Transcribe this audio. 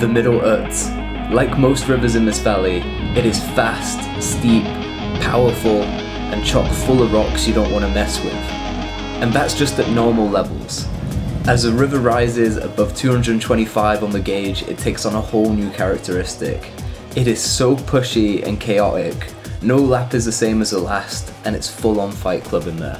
the Middle Oetz. Like most rivers in this valley, it is fast, steep, powerful, and chock full of rocks you don't want to mess with. And that's just at normal levels. As the river rises above 225 on the gauge, it takes on a whole new characteristic. It is so pushy and chaotic, no lap is the same as the last, and it's full on Fight Club in there.